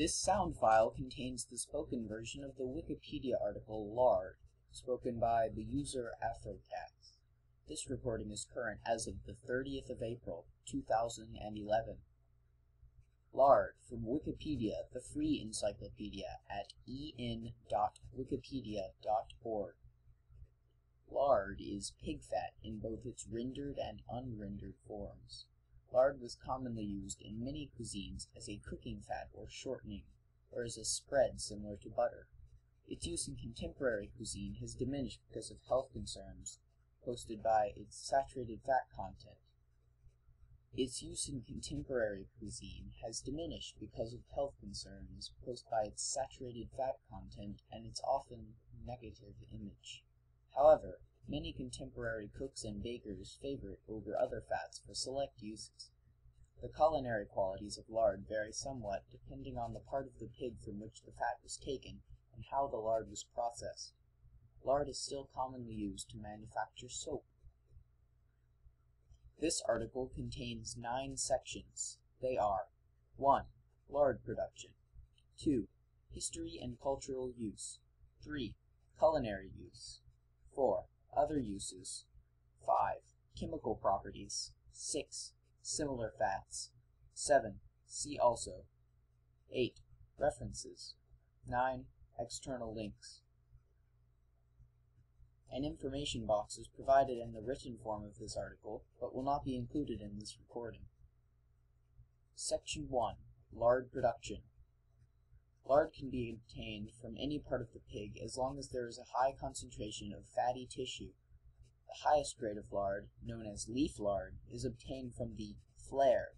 This sound file contains the spoken version of the Wikipedia article Lard, spoken by the user Afrocat. This recording is current as of the 30th of April, 2011. Lard from Wikipedia, the free encyclopedia at en.wikipedia.org. Lard is pig fat in both its rendered and unrendered forms. Lard was commonly used in many cuisines as a cooking fat or shortening, or as a spread similar to butter. Its use in contemporary cuisine has diminished because of health concerns posted by its saturated fat content. Its use in contemporary cuisine has diminished because of health concerns posed by its saturated fat content and its often negative image. However, many contemporary cooks and bakers favor it over other fats for select uses. The culinary qualities of lard vary somewhat depending on the part of the pig from which the fat was taken and how the lard was processed. Lard is still commonly used to manufacture soap. This article contains nine sections. They are 1. Lard production 2. History and cultural use 3. Culinary use 4. Other uses 5. Chemical properties 6. Similar fats 7. See also 8. References 9. External links an information box is provided in the written form of this article, but will not be included in this recording. Section 1. Lard Production Lard can be obtained from any part of the pig as long as there is a high concentration of fatty tissue. The highest grade of lard, known as leaf lard, is obtained from the flare,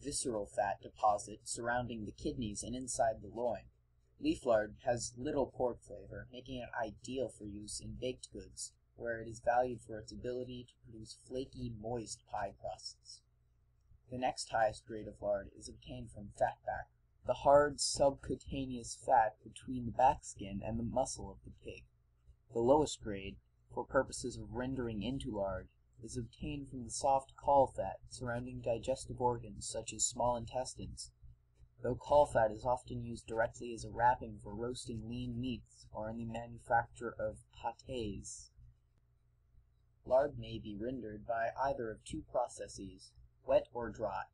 visceral fat deposit surrounding the kidneys and inside the loin. Leaf lard has little pork flavor, making it ideal for use in baked goods, where it is valued for its ability to produce flaky, moist pie crusts. The next highest grade of lard is obtained from fatback, the hard subcutaneous fat between the back skin and the muscle of the pig. The lowest grade, for purposes of rendering into lard, is obtained from the soft caul fat surrounding digestive organs such as small intestines though caul fat is often used directly as a wrapping for roasting lean meats or in the manufacture of pâtés. Lard may be rendered by either of two processes, wet or dry.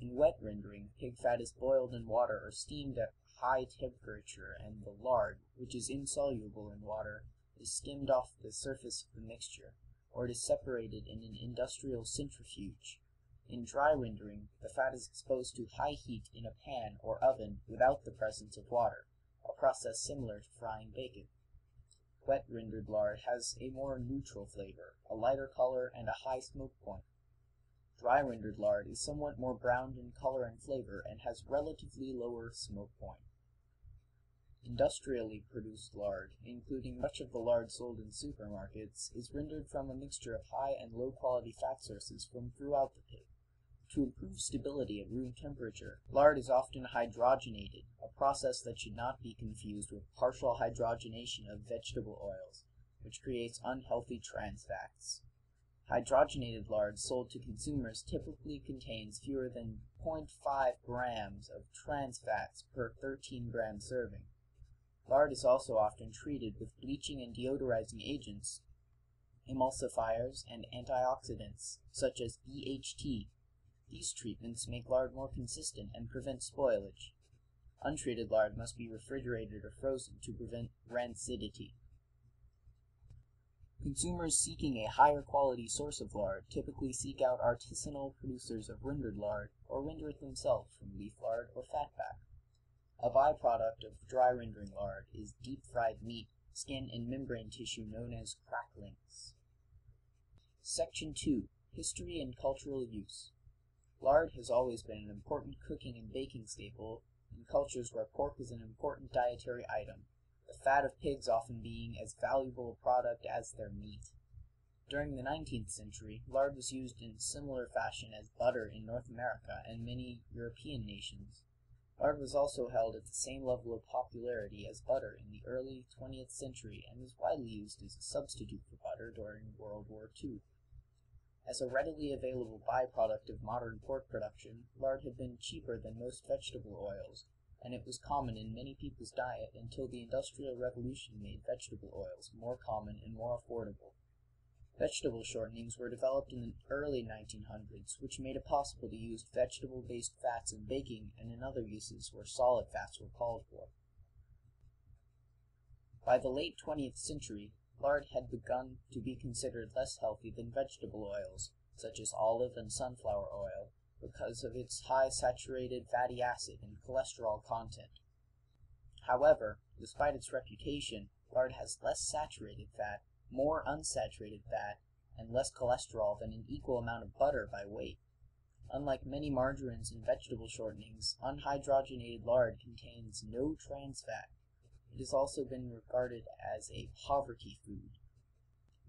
In wet rendering, pig fat is boiled in water or steamed at high temperature and the lard, which is insoluble in water, is skimmed off the surface of the mixture, or it is separated in an industrial centrifuge. In dry rendering, the fat is exposed to high heat in a pan or oven without the presence of water, a process similar to frying bacon. Wet rendered lard has a more neutral flavor, a lighter color, and a high smoke point. Dry rendered lard is somewhat more browned in color and flavor and has relatively lower smoke point. Industrially produced lard, including much of the lard sold in supermarkets, is rendered from a mixture of high and low quality fat sources from throughout the pig. To improve stability at room temperature, lard is often hydrogenated, a process that should not be confused with partial hydrogenation of vegetable oils, which creates unhealthy trans fats. Hydrogenated lard sold to consumers typically contains fewer than 0.5 grams of trans fats per 13 gram serving. Lard is also often treated with bleaching and deodorizing agents, emulsifiers, and antioxidants, such as BHT, these treatments make lard more consistent and prevent spoilage. Untreated lard must be refrigerated or frozen to prevent rancidity. Consumers seeking a higher quality source of lard typically seek out artisanal producers of rendered lard or render it themselves from leaf lard or fatback. A byproduct of dry rendering lard is deep fried meat, skin, and membrane tissue known as cracklings. Section 2 History and Cultural Use Lard has always been an important cooking and baking staple in cultures where pork is an important dietary item, the fat of pigs often being as valuable a product as their meat. During the nineteenth century, lard was used in similar fashion as butter in North America and many European nations. Lard was also held at the same level of popularity as butter in the early twentieth century and was widely used as a substitute for butter during World War II. As a readily available byproduct of modern pork production, lard had been cheaper than most vegetable oils, and it was common in many people's diet until the Industrial Revolution made vegetable oils more common and more affordable. Vegetable shortenings were developed in the early 1900s, which made it possible to use vegetable-based fats in baking and in other uses where solid fats were called for. By the late 20th century, lard had begun to be considered less healthy than vegetable oils, such as olive and sunflower oil, because of its high saturated fatty acid and cholesterol content. However, despite its reputation, lard has less saturated fat, more unsaturated fat, and less cholesterol than an equal amount of butter by weight. Unlike many margarines and vegetable shortenings, unhydrogenated lard contains no trans fat. It has also been regarded as a poverty food.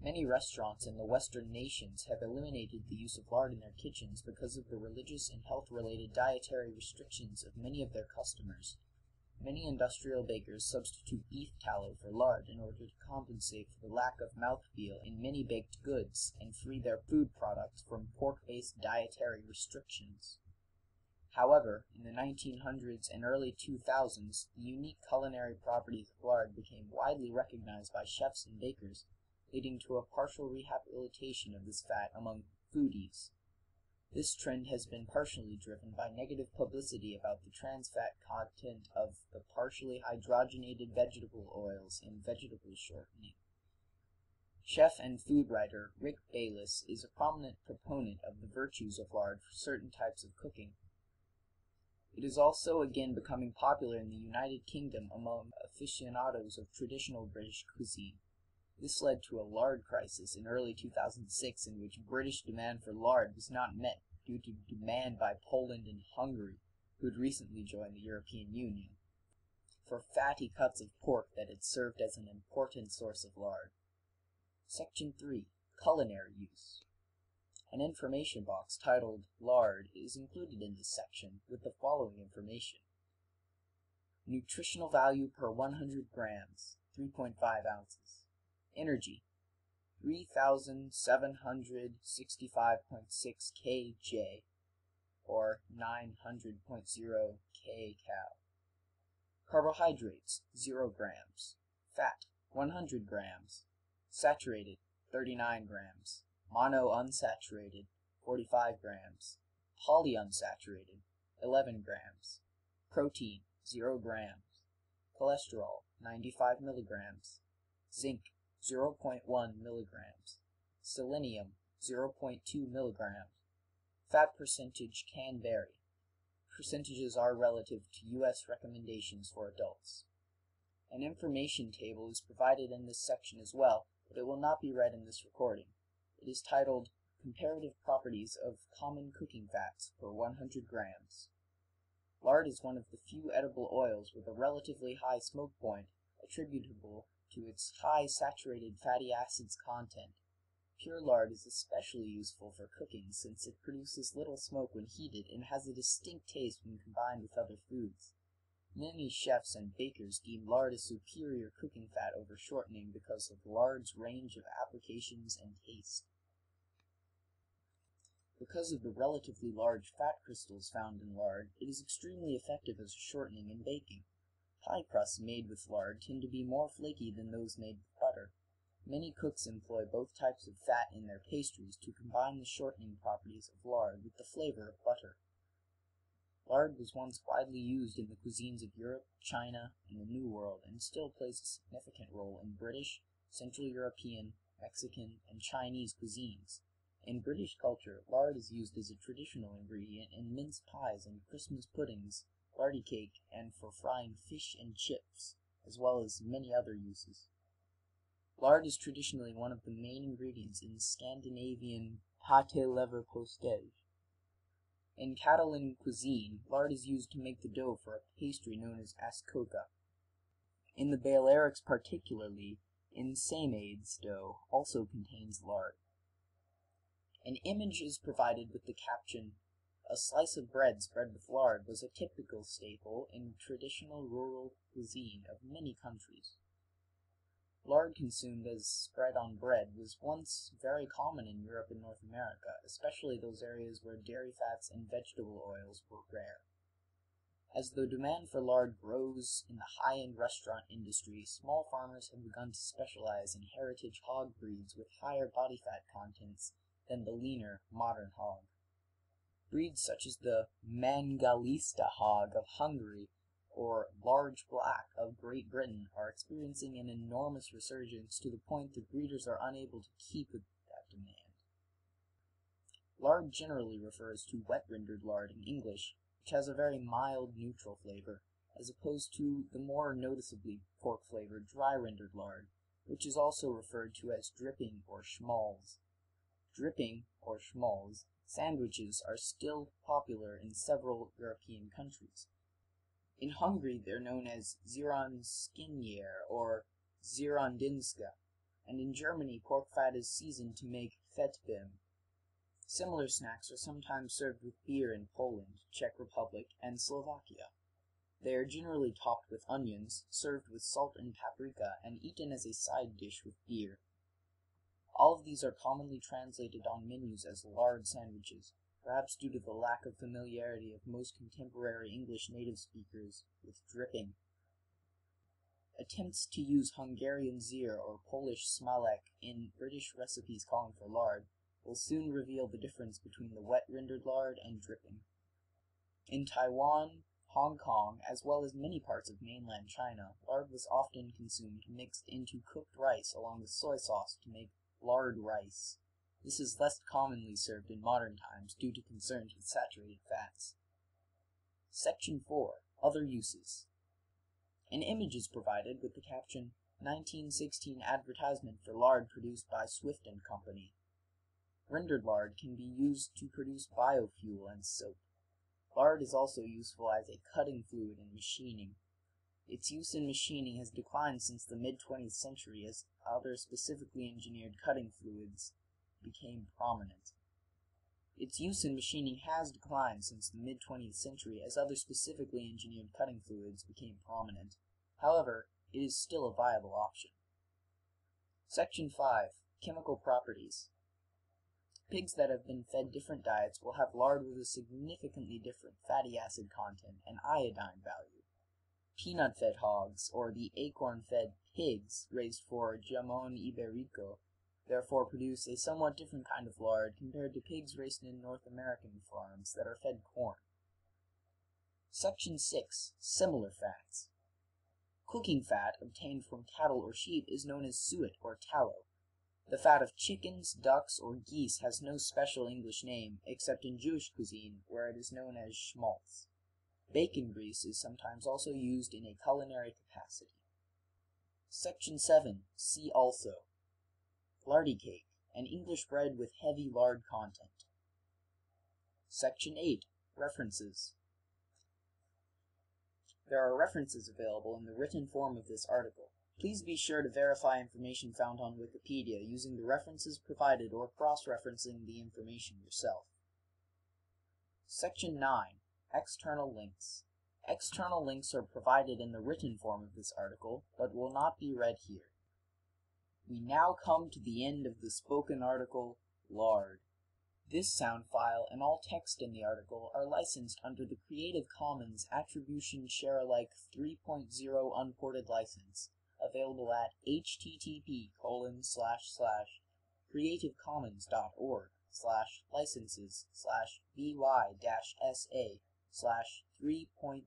Many restaurants in the Western nations have eliminated the use of lard in their kitchens because of the religious and health-related dietary restrictions of many of their customers. Many industrial bakers substitute beef tallow for lard in order to compensate for the lack of mouthfeel in many baked goods and free their food products from pork-based dietary restrictions. However, in the 1900s and early 2000s, the unique culinary properties of lard became widely recognized by chefs and bakers leading to a partial rehabilitation of this fat among foodies. This trend has been partially driven by negative publicity about the trans fat content of the partially hydrogenated vegetable oils in vegetable shortening. Chef and food writer Rick Bayless is a prominent proponent of the virtues of lard for certain types of cooking. It is also again becoming popular in the United Kingdom among aficionados of traditional British cuisine. This led to a lard crisis in early 2006 in which British demand for lard was not met due to demand by Poland and Hungary, who had recently joined the European Union, for fatty cuts of pork that had served as an important source of lard. Section 3. Culinary Use An information box titled Lard is included in this section with the following information. Nutritional value per 100 grams, 3.5 ounces. Energy, 3765.6 kJ, or 900.0 kcal. Carbohydrates, 0 grams. Fat, 100 grams. Saturated, 39 grams. Mono unsaturated, 45 grams. Polyunsaturated, 11 grams. Protein, 0 grams. Cholesterol, 95 milligrams. Zinc, 0.1 milligrams. Selenium, 0.2 milligrams. Fat percentage can vary. Percentages are relative to U.S. recommendations for adults. An information table is provided in this section as well, but it will not be read in this recording. It is titled Comparative Properties of Common Cooking Fats per 100 grams. Lard is one of the few edible oils with a relatively high smoke point attributable to its high saturated fatty acids content. Pure lard is especially useful for cooking since it produces little smoke when heated and has a distinct taste when combined with other foods. Many chefs and bakers deem lard a superior cooking fat over shortening because of lard's range of applications and taste. Because of the relatively large fat crystals found in lard, it is extremely effective as a shortening in baking. Pie crusts made with lard tend to be more flaky than those made with butter. Many cooks employ both types of fat in their pastries to combine the shortening properties of lard with the flavor of butter. Lard was once widely used in the cuisines of Europe, China, and the New World, and still plays a significant role in British, Central European, Mexican, and Chinese cuisines. In British culture, lard is used as a traditional ingredient in mince pies and Christmas puddings, lardy cake, and for frying fish and chips, as well as many other uses. Lard is traditionally one of the main ingredients in Scandinavian pate leverpostej. In Catalan cuisine, lard is used to make the dough for a pastry known as ascoca. In the Balearics particularly, ensaïmades dough also contains lard. An image is provided with the caption, a slice of bread spread with lard was a typical staple in traditional rural cuisine of many countries. Lard consumed as spread on bread was once very common in Europe and North America, especially those areas where dairy fats and vegetable oils were rare. As the demand for lard grows in the high-end restaurant industry, small farmers have begun to specialize in heritage hog breeds with higher body fat contents than the leaner, modern hog. Breeds such as the Mangalitsa hog of Hungary or large black of Great Britain are experiencing an enormous resurgence to the point that breeders are unable to keep with that demand. Lard generally refers to wet rendered lard in English, which has a very mild neutral flavor, as opposed to the more noticeably pork flavored dry rendered lard, which is also referred to as dripping or schmaltz. Dripping or schmaltz sandwiches are still popular in several European countries. In Hungary, they're known as Zieronskinier or Zierondinska, and in Germany, pork fat is seasoned to make fettbim. Similar snacks are sometimes served with beer in Poland, Czech Republic, and Slovakia. They are generally topped with onions, served with salt and paprika, and eaten as a side dish with beer. All of these are commonly translated on menus as lard sandwiches, perhaps due to the lack of familiarity of most contemporary English native speakers with dripping. Attempts to use Hungarian zsír or Polish smalec in British recipes calling for lard will soon reveal the difference between the wet rendered lard and dripping. In Taiwan, Hong Kong, as well as many parts of mainland China, lard was often consumed mixed into cooked rice along with soy sauce to make lard rice. This is less commonly served in modern times due to concerns with saturated fats. Section 4 Other Uses An image is provided with the caption 1916 advertisement for lard produced by Swift and Company. Rendered lard can be used to produce biofuel and soap. Lard is also useful as a cutting fluid in machining. Its use in machining has declined since the mid 20th century as other specifically engineered cutting fluids became prominent. Its use in machining has declined since the mid 20th century as other specifically engineered cutting fluids became prominent. However, it is still a viable option. Section 5 Chemical Properties Pigs that have been fed different diets will have lard with a significantly different fatty acid content and iodine value peanut fed hogs, or the acorn fed pigs raised for jamon iberico, therefore produce a somewhat different kind of lard compared to pigs raised in North American farms that are fed corn. Section 6 Similar Fats Cooking fat obtained from cattle or sheep is known as suet or tallow. The fat of chickens, ducks, or geese has no special English name, except in Jewish cuisine, where it is known as schmaltz. Bacon grease is sometimes also used in a culinary capacity. Section 7. See also. Lardy cake, an English bread with heavy lard content. Section 8. References. There are references available in the written form of this article. Please be sure to verify information found on Wikipedia using the references provided or cross-referencing the information yourself. Section 9. External links. External links are provided in the written form of this article, but will not be read here. We now come to the end of the spoken article, Lard. This sound file and all text in the article are licensed under the Creative Commons Attribution Share Alike 3.0 Unported License, available at http colon slash slash creativecommons.org slash licenses slash by dash sa slash 3.0.